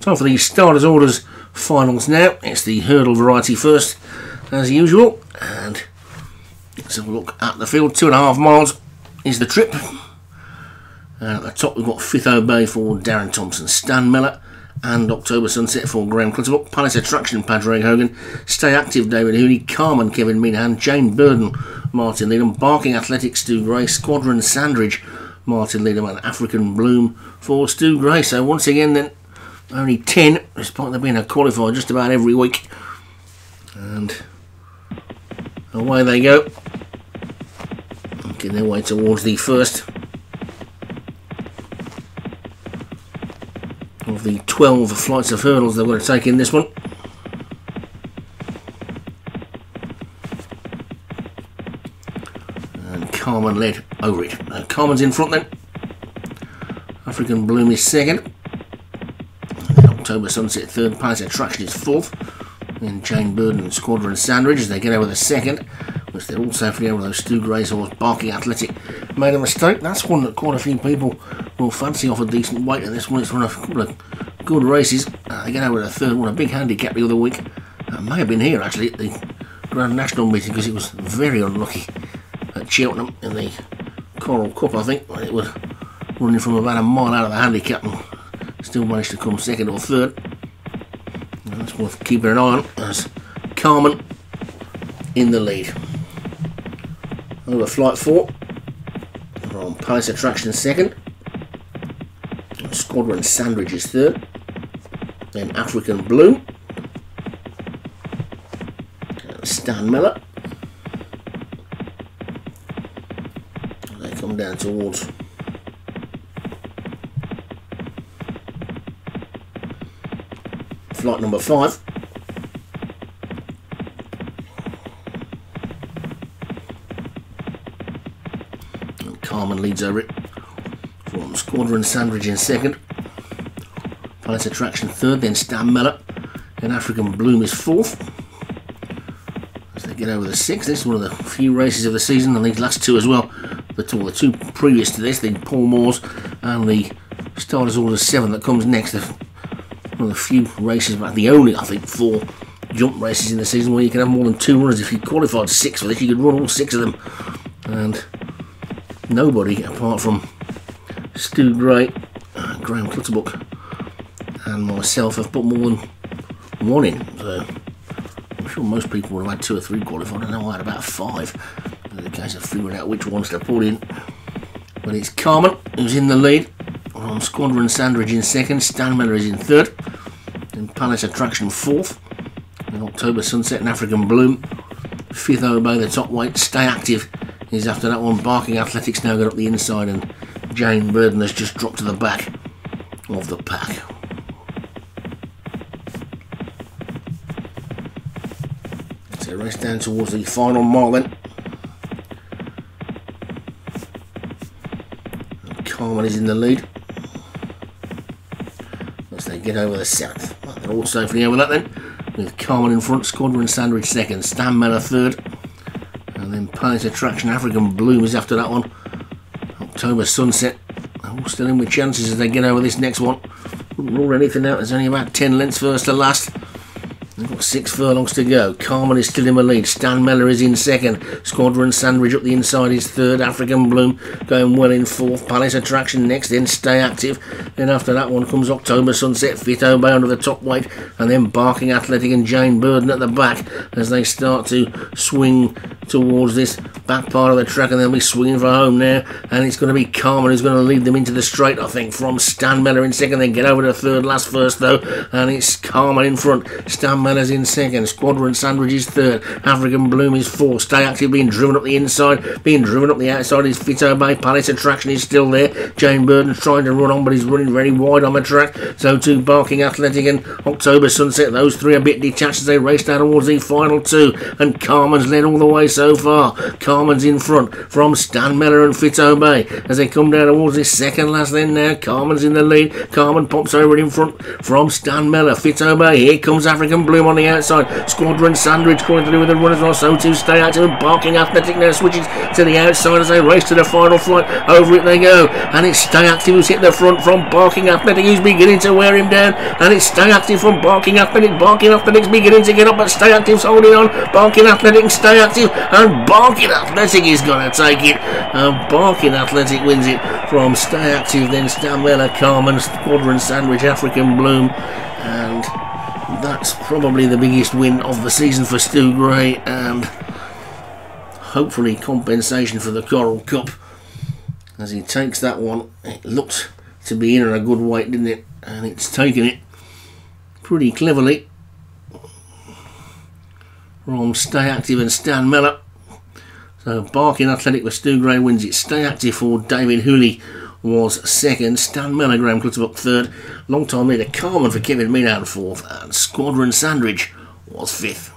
Time for the starters orders finals now. It's the hurdle variety first, as usual. And let's have a look at the field. Two and a half miles is the trip. And at the top we've got Fifth Bay for Darren Thompson, Stan Miller, and October Sunset for Graham Clutterbuck, Palace Attraction, Padraig Hogan, Stay Active, David Hooley, Carmen, Kevin Minahan, Jane Burden, Martin Leadham, Barking Athletics, Stu Gray, Squadron Sandridge, Martin Leadham, and African Bloom for Stu Gray. So once again, then only 10, despite there being a qualifier just about every week. And away they go. Making their way towards the first of the 12 flights of hurdles they're going to take in this one. And Carmen led over it. Uh, Carmen's in front then. African Bloom is second. October Sunset third, Palace Attraction is fourth. Then Jane Burden and Squadron Sandridge as they get over the second, which they're also forgetting with those Stu Gray's horse Barking Athletic made a mistake. That's one that quite a few people will fancy off a decent weight at this one. It's run a couple of good races. Uh, they get over the third one, a big handicap the other week. Uh, may have been here actually at the Grand National meeting because it was very unlucky at Cheltenham in the Coral Cup, I think, it was running from about a mile out of the handicap and still managed to come second or third. And that's worth keeping an eye on as Carmen in the lead. Over flight four from Palace Attraction second. Squadron Sandridge is third. Then African Blue. Stan Miller. They come down towards flight number five. Carmen leads over it from Squadron Sandridge in second. Palace Attraction third, then Stan Miller. Then African Bloom is fourth. As they get over the six, this is one of the few races of the season, and these last two as well. The two, the two previous to this, the Paul Moores and the Starters Order 7 that comes next. One of the few races, but the only, I think, four jump races in the season where you can have more than two runners. If you qualified six for this, you could run all six of them. And nobody, apart from Stu Gray, uh, Graham Clutterbuck, and myself, have put more than one in. So I'm sure most people would have had two or three qualified. I know I had about five. In the case of figuring out which ones to put in. But it's Carmen who's in the lead. From Squadron Sandridge in second, Stan Miller is in third, and Palace Attraction fourth, and October Sunset and African Bloom fifth Obey the top weight. Stay active is after that one. Barking Athletics now got up the inside, and Jane Burden has just dropped to the back of the pack. So race down towards the final mile then. Carmen is in the lead over the seventh. Well, they're all safely over that then, with Carmen in front, Squadron Sandridge second, Stan Miller third, and then Palace Attraction African Bloom is after that one. October Sunset, all still in with chances as they get over this next one. Wouldn't rule anything out, there's only about 10 lengths first to last. They've got six furlongs to go. Carmen is still in the lead. Stan Miller is in second. Squadron Sandridge up the inside is third. African Bloom going well in fourth. Palace Attraction next. Then Stay Active. Then after that one comes October Sunset. Fit Obey under the top weight. And then Barking Athletic and Jane Burden at the back as they start to swing towards this back part of the track. And they'll be swinging for home now. And it's going to be Carmen who's going to lead them into the straight, I think, from Stan Miller in second. Then get over to third last first, though. And it's Carmen in front. Stan Miller's in second. Squadron Sandridge is third. African Bloom is fourth. Stay Active being driven up the inside. Being driven up the outside is Fito Bay, Palace Attraction is still there. Jane Burden's trying to run on, but he's running very wide on the track. So too Barking Athletic and October Sunset. Those three a bit detached as they race down towards the final two. And Carmen's led all the way so far. Carmen's in front from Stan Miller and Fito Bay, as they come down towards this second last then now. Carmen's in the lead. Carmen pops over in front from Stan Miller. Fito Bay, Here comes African Bloom on the outside. Squadron Sandwich going through with the runners well. So too stay active and barking athletic now switches to the outside as they race to the final flight. Over it they go. And it's Stay Active who's hit the front from Barking Athletic who's beginning to wear him down. And it's Stay Active from Barking Athletic. Barking Athletic's beginning to get up, but Stay Active's holding on. Barking Athletic, Stay Active, and Barking Athletic is to take it. And Barking Athletic wins it from Stay Active, then Stan Miller, Carmen, Squadron Sandwich, African Bloom. And that's probably the biggest win of the season for Stu Gray. And hopefully compensation for the Coral Cup as he takes that one. It looked to be in a good weight, didn't it? And it's taken it pretty cleverly from Stay Active and Stan Miller. So Barking Athletic with Stu Gray wins it. Stay Active for David Hooley was second. Stan Miller, Graham Clutterbuck third. Long time leader Carmen for Kevin Mead fourth. And Squadron Sandwich was fifth.